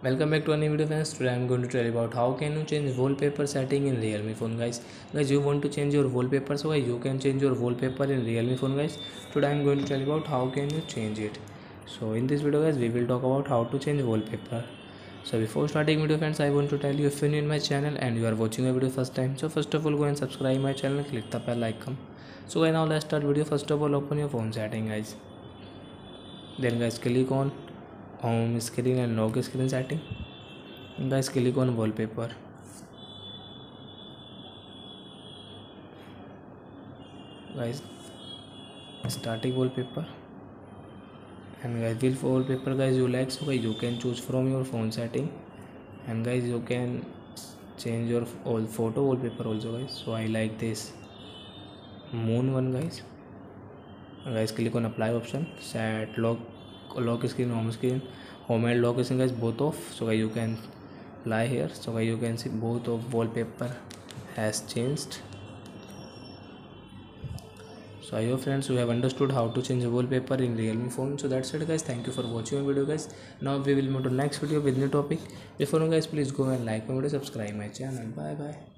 welcome back to a new video friends today i'm going to tell about how can you change wallpaper setting in realme phone guys guys you want to change your wallpaper so guys you can change your wallpaper in realme phone guys today i'm going to tell about how can you change it so in this video guys we will talk about how to change wallpaper so before starting video friends i want to tell you if you're new in my channel and you are watching my video first time so first of all go and subscribe my channel click the bell icon so guys now let's start video first of all open your phone setting guys then guys click on home screen and log screen setting. Guys, click on wallpaper. Guys, static wallpaper. And guys, will for wallpaper guys you like, so guys you can choose from your phone setting. And guys, you can change your all photo wallpaper also guys. So I like this moon one guys. Guys, click on apply option, set log lock screen home screen home and lock screen guys both of so guys you can lie here so guys you can see both of wallpaper has changed so I your friends you have understood how to change wallpaper in Realme phone so that set guys thank you for watching my video guys now we will meet next video with new topic before guys please go and like my video subscribe my channel bye bye